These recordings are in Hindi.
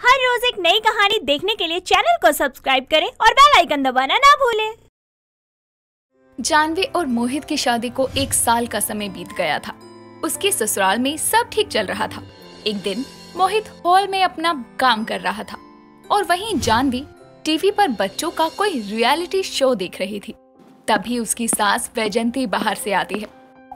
हर रोज एक नई कहानी देखने के लिए चैनल को सब्सक्राइब करें और बेल आइकन दबाना ना भूलें। जानवी और मोहित की शादी को एक साल का समय बीत गया था। उसके ससुराल में सब ठीक चल रहा था। एक दिन मोहित हॉल में अपना काम कर रहा था और वहीं जानवी टीवी पर बच्चों का कोई रियलिटी शो देख रही थी। तभी उसकी सास वैजंती बाहर से आती है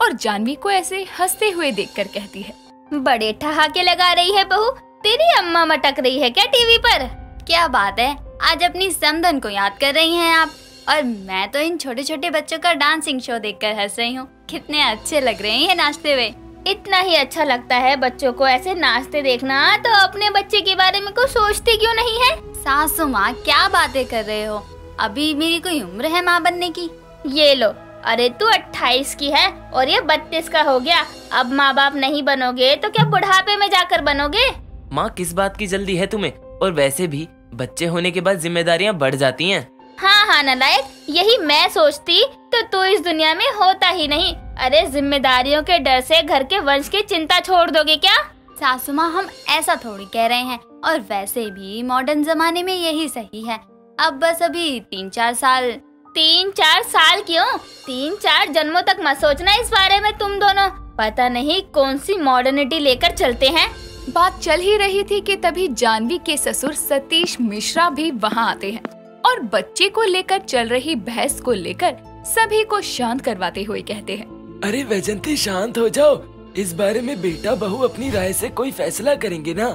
और जानवी को ऐसे हँसते हुए देखकर कहती है बड़े ठहाके लगा रही है बहू। तेरी अम्मा मटक रही है क्या टीवी पर? क्या बात है? आज अपनी समधन को याद कर रही हैं आप। और मैं तो इन छोटे छोटे बच्चों का डांसिंग शो देखकर हंस रही हूँ। कितने अच्छे लग रहे हैं नाचते हुए। इतना ही अच्छा लगता है बच्चों को ऐसे नाचते देखना। तो अपने बच्चे के बारे में कुछ सोचते क्यों नहीं है? सासू माँ क्या बातें कर रहे हो? अभी मेरी कोई उम्र है माँ बनने की? ये लो। अरे तू अट्ठाईस की है और ये बत्तीस का हो गया। अब माँ बाप नहीं बनोगे तो क्या बुढ़ापे में जाकर बनोगे? माँ किस बात की जल्दी है तुम्हें? और वैसे भी, बच्चे होने के बाद जिम्मेदारियाँ बढ़ जाती हैं। हाँ हाँ नलायक, यही मैं सोचती तो तू इस दुनिया में होता ही नहीं। अरे, जिम्मेदारियों के डर से घर के वंश की चिंता छोड़ दोगे क्या? सासू माँ, हम ऐसा थोड़ी कह रहे हैं। और वैसे भी मॉडर्न जमाने में यही सही है। अब बस अभी तीन चार साल। तीन चार साल क्यों? तीन चार जन्मों तक मत सोचना इस बारे में तुम दोनों। पता नहीं कौन सी मॉडर्निटी लेकर चलते हैं। बात चल ही रही थी कि तभी जानवी के ससुर सतीश मिश्रा भी वहाँ आते हैं और बच्चे को लेकर चल रही बहस को लेकर सभी को शांत करवाते हुए कहते हैं। अरे वैजंती शांत हो जाओ। इस बारे में बेटा बहू अपनी राय से कोई फैसला करेंगे ना?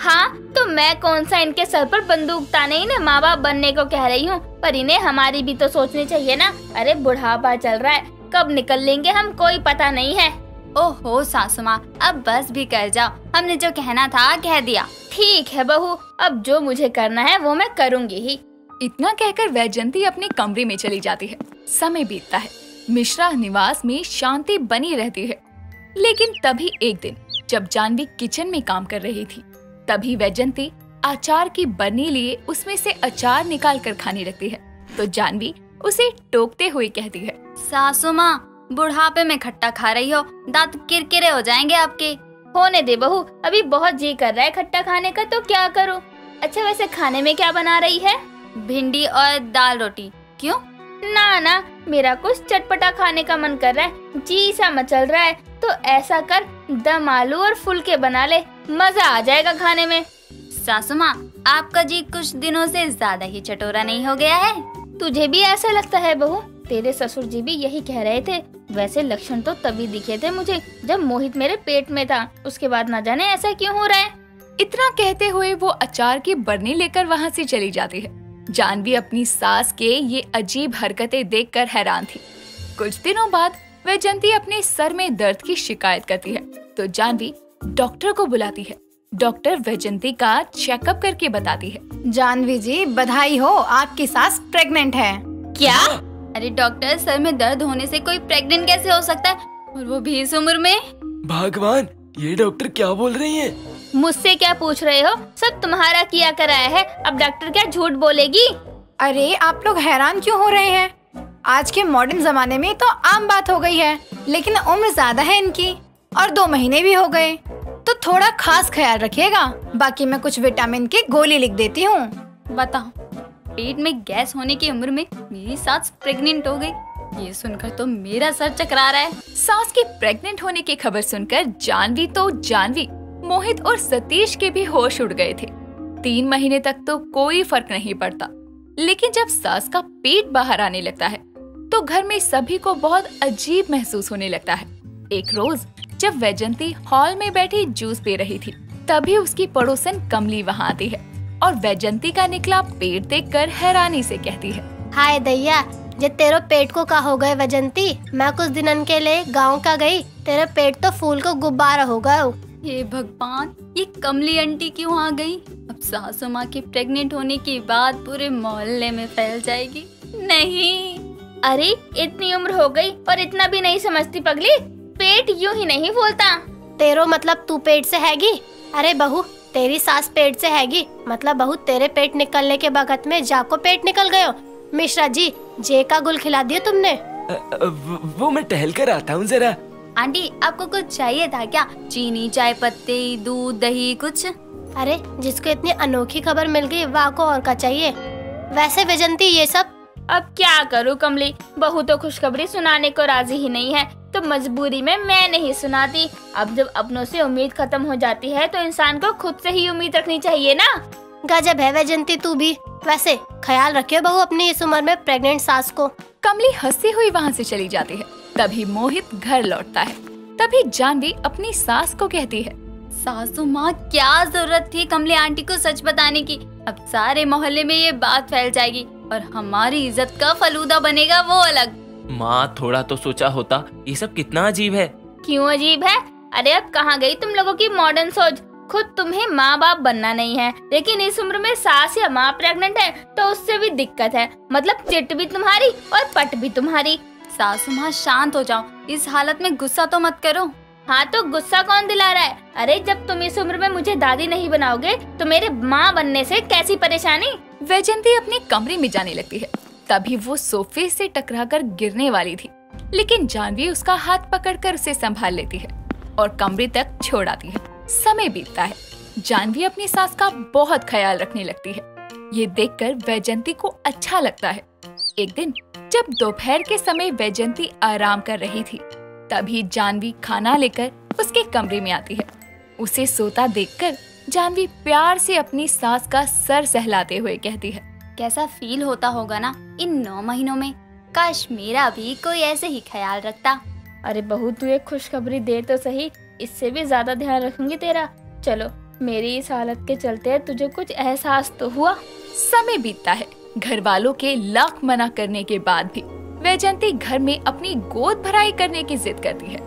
हाँ तो मैं कौन सा इनके सर पर बंदूक ताने इन्हें माँ बाप बनने को कह रही हूँ? पर इन्हें हमारी भी तो सोचनी चाहिए ना। अरे बुढ़ापा चल रहा है। कब निकल लेंगे हम कोई पता नहीं है। ओहो सासू माँ अब बस भी कर जाओ। हमने जो कहना था कह दिया। ठीक है बहू अब जो मुझे करना है वो मैं करूँगी ही। इतना कहकर वैजंती अपने कमरे में चली जाती है। समय बीतता है। मिश्रा निवास में शांति बनी रहती है। लेकिन तभी एक दिन जब जानवी किचन में काम कर रही थी तभी वैजंती अचार की बर्नी लिए उसमें से अचार निकाल कर खाने लगती है। तो जानवी उसे टोकते हुए कहती है सासू माँ बुढ़ापे में खट्टा खा रही हो, दांत किरकिरे हो जाएँगे आपके। होने दे बहू, अभी बहुत जी कर रहा है खट्टा खाने का तो क्या करूँ? अच्छा वैसे खाने में क्या बना रही है? भिंडी और दाल रोटी। क्यों? ना ना, मेरा कुछ चटपटा खाने का मन कर रहा है। जी सा मचल रहा है तो ऐसा कर, दम आलू और फुलके बना ले, मज़ा आ जाएगा खाने में। सासू माँ आपका जी कुछ दिनों से ज़्यादा ही चटोरा नहीं हो गया है। तुझे भी ऐसा लगता है बहू? तेरे ससुर जी भी यही कह रहे थे। वैसे लक्षण तो तभी दिखे थे मुझे जब मोहित मेरे पेट में था। उसके बाद न जाने ऐसा क्यों हो रहा है? इतना कहते हुए वो अचार की बर्नी लेकर वहाँ से चली जाती है। जानवी अपनी सास के ये अजीब हरकतें देखकर हैरान थी। कुछ दिनों बाद वैजंती अपने सर में दर्द की शिकायत करती है तो जानवी डॉक्टर को बुलाती है। डॉक्टर वैजंती का चेकअप करके बताती है। जानवी जी बधाई हो आपकी सास प्रेग्नेंट है। क्या? अरे डॉक्टर सर में दर्द होने से कोई प्रेग्नेंट कैसे हो सकता है? और वो भी इस उम्र में? भगवान ये डॉक्टर क्या बोल रही है? मुझसे क्या पूछ रहे हो? सब तुम्हारा किया कराया है। अब डॉक्टर क्या झूठ बोलेगी? अरे आप लोग हैरान क्यों हो रहे हैं? आज के मॉडर्न जमाने में तो आम बात हो गई है लेकिन उम्र ज़्यादा है इनकी और दो महीने भी हो गए। तो थोड़ा खास ख्याल रखिएगा। बाकी मैं कुछ विटामिन की गोली लिख देती हूँ। बताओ। पेट में गैस होने की उम्र में मेरी सास प्रेग्नेंट हो गई। ये सुनकर तो मेरा सर चकरा रहा है। सास के प्रेग्नेंट होने की खबर सुनकर जानवी तो जानवी, मोहित और सतीश के भी होश उड़ गए थे। तीन महीने तक तो कोई फ़र्क नहीं पड़ता। लेकिन जब सास का पेट बाहर आने लगता है तो घर में सभी को बहुत अजीब महसूस होने लगता है। एक रोज जब वैजंती हॉल में बैठी जूस पी रही थी, तभी उसकी पड़ोसन कमली वहाँ आती है। और वैजंती का निकला पेट देखकर हैरानी से कहती है। हाय दैया जे तेरे पेट को का हो गए वजंती मैं कुछ दिनन के लिए गाँव का गई तेरे पेट तो फूल को गुब्बारा हो गए ये भगवान ये कमली आंटी क्यों आ गई? अब सासू माँ के प्रेग्नेंट होने की बात पूरे मोहल्ले में फैल जाएगी। नहीं। अरे इतनी उम्र हो गई और इतना भी नहीं समझती पगली। पेट यूँ ही नहीं बोलता तेरो मतलब तू पेट से हैगी? अरे बहू तेरी सास पेट से हैगी मतलब बहू तेरे पेट निकलने के बगत में जाको पेट निकल गयो। मिश्रा जी जे का गुल खिला दिया तुमने? वो वो मैं टहल कर आता हूँ जरा। आंटी आपको कुछ चाहिए था क्या? चीनी चाय पत्ती दूध दही कुछ? अरे जिसको इतनी अनोखी खबर मिल गई वाह को और का चाहिए? वैसे वैजंती ये सब? अब क्या करूँ कमली? बहू तो खुशखबरी सुनाने को राज़ी ही नहीं है। तो मजबूरी में मैं नहीं सुनाती। अब जब अपनों से उम्मीद खत्म हो जाती है तो इंसान को खुद से ही उम्मीद रखनी चाहिए ना? गजब है वैजंती तू भी। वैसे ख्याल रखियो बहू अपनी इस उम्र में प्रेग्नेंट सास को। कमली हंसती हुई वहाँ से चली जाती है। तभी मोहित घर लौटता है। तभी जानवी अपनी सास को कहती है। सासू माँ क्या ज़रूरत थी कमली आंटी को सच बताने की? अब सारे मोहल्ले में ये बात फैल जाएगी और हमारी इज़्ज़त का फलूदा बनेगा वो अलग। माँ थोड़ा तो सोचा होता ये सब कितना अजीब है। क्यों अजीब है? अरे अब कहाँ गई तुम लोगों की मॉडर्न सोच? खुद तुम्हें माँ बाप बनना नहीं है लेकिन इस उम्र में सास या माँ प्रेग्नेंट है तो उससे भी दिक्कत है। मतलब चिट भी तुम्हारी और पट भी तुम्हारी। सासू माँ शांत हो जाओ इस हालत में गुस्सा तो मत करो। हाँ तो गुस्सा कौन दिला रहा है? अरे जब तुम इस उम्र में मुझे दादी नहीं बनाओगे तो मेरे माँ बनने से कैसी परेशानी? वैजंती अपने कमरे में जाने लगती है। तभी वो सोफे से टकराकर गिरने वाली थी। लेकिन जानवी उसका हाथ पकड़कर उसे संभाल लेती है और कमरे तक छोड़ आती है। समय बीतता है। जानवी अपनी सास का बहुत ख्याल रखने लगती है। ये देखकर वैजंती को अच्छा लगता है। एक दिन जब दोपहर के समय वैजंती आराम कर रही थी, तभी जानवी खाना लेकर उसके कमरे में आती है। उसे सोता देखकर जानवी प्यार से अपनी सास का सर सहलाते हुए कहती है कैसा फील होता होगा ना इन नौ महीनों में? काश मेरा भी कोई ऐसे ही ख्याल रखता। अरे बहू तू एक खुशखबरी दे तो सही इससे भी ज़्यादा ध्यान रखूँगी तेरा। चलो मेरी इस हालत के चलते तुझे कुछ एहसास तो हुआ? समय बीतता है। घर वालों के लाख मना करने के बाद भी वैजंती घर में अपनी गोद भराई करने की जिद करती है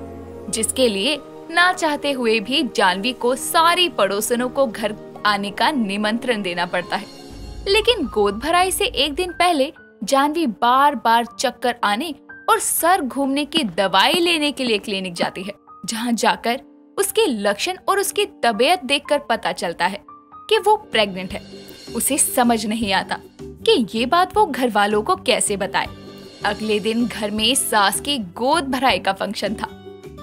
जिसके लिए ना चाहते हुए भी जानवी को सारी पड़ोसनों को घर आने का निमंत्रण देना पड़ता है। लेकिन गोद भराई से एक दिन पहले जानवी बार बार चक्कर आने और सर घूमने की दवाई लेने के लिए क्लिनिक जाती है, जहाँ जाकर उसके लक्षण और उसकी तबीयत देखकर पता चलता है कि वो प्रेग्नेंट है। उसे समझ नहीं आता कि ये बात वो घर वालों को कैसे बताए। अगले दिन घर में सास की गोद भराई का फ़ंक्शन था।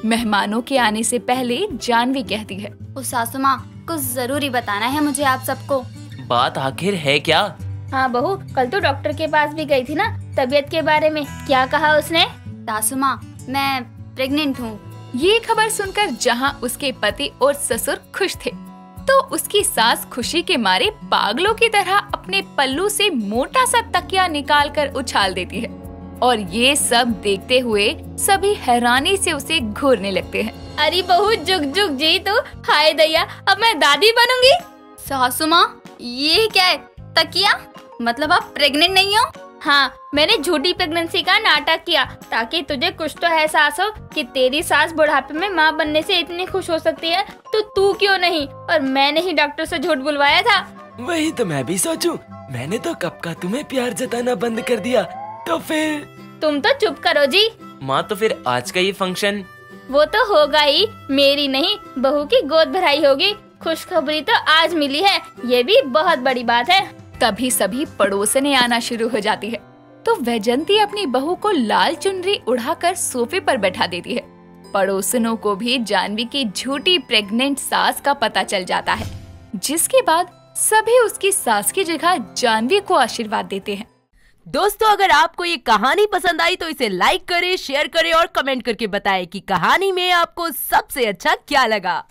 मेहमानों के आने से पहले जानवी कहती है, ओ सासू माँ, कुछ ज़रूरी बताना है मुझे आप सबको? बात आखिर है क्या? हाँ बहू कल तो डॉक्टर के पास भी गई थी ना तबीयत के बारे में क्या कहा उसने? सासू माँ मैं प्रेग्नेंट हूँ। ये खबर सुनकर जहाँ उसके पति और ससुर खुश थे तो उसकी सास खुशी के मारे पागलों की तरह अपने पल्लू से मोटा सा तकिया निकाल कर उछाल देती है। और ये सब देखते हुए सभी हैरानी से उसे घूरने लगते हैं। अरे बहू जुग जुग जी तो। हाय दैया अब मैं दादी बनूँगी? सासू माँ ये क्या है? तकिया? मतलब आप प्रेग्नेंट नहीं हो? हाँ मैंने झूठी प्रेगनेंसी का नाटक किया ताकि तुझे कुछ तो एहसास हो कि तेरी सास बुढ़ापे में माँ बनने से इतनी खुश हो सकती है तो तू क्यों नहीं? और मैंने ही डॉक्टर से झूठ बुलवाया था। वही तो मैं भी सोचूं। मैंने तो कब का तुम्हें प्यार जताना बंद कर दिया। तो फिर? तुम तो चुप करो जी। माँ तो फिर आज का ये फ़ंक्शन वो तो होगा ही। मेरी नहीं बहू की गोद भराई होगी। खुशखबरी तो आज मिली है। ये भी बहुत बड़ी बात है। तभी सभी पड़ोसने आना शुरू हो जाती है। तो वैजंती अपनी बहू को लाल चुनरी उड़ाकर सोफे पर बैठा देती है। पड़ोसनों को भी जानवी की झूठी प्रेग्नेंट सास का पता चल जाता है। जिसके बाद सभी उसकी सास की जगह जानवी को आशीर्वाद देते हैं। दोस्तों अगर आपको ये कहानी पसंद आई तो इसे लाइक करें शेयर करें और कमेंट करके बताएँ कि कहानी में आपको सबसे अच्छा क्या लगा।